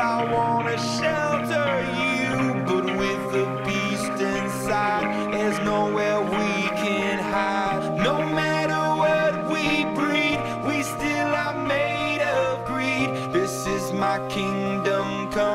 I wanna shelter you, but with the beast inside, there's nowhere we can hide. No matter what we breed, we still are made of greed. This is my kingdom. come.